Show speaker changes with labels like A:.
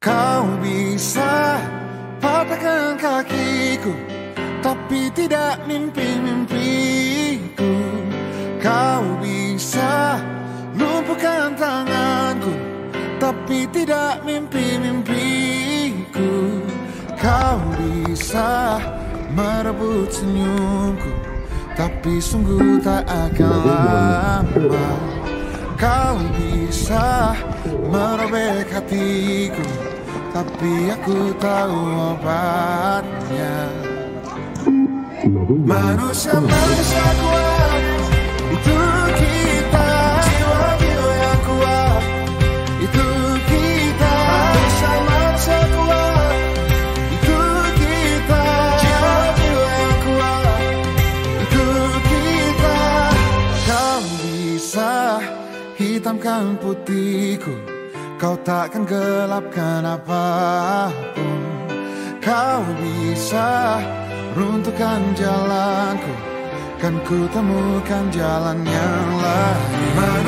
A: Kau bisa patahkan kakiku Tapi tidak mimpi-mimpiku. Kau bisa lumpuhkan tanganku Tapi tidak mimpi-mimpiku. Kau bisa merebut senyumku Tapi sungguh tak akan lama Kau bisa merobek hatiku Tapi aku tahu obatnya. Manusia-manusia kuat Itu kita. Jiwa-jiwa yang kuat Itu kita. Manusia-manusia kuat Itu kita. Jiwa-jiwa yang kuat Itu kita. Kau bisa hitamkan putihku Kau takkan gelapkan apa pun. Kau bisa runtuhkan jalanku Kan ku temukan jalan yang lain. Kuat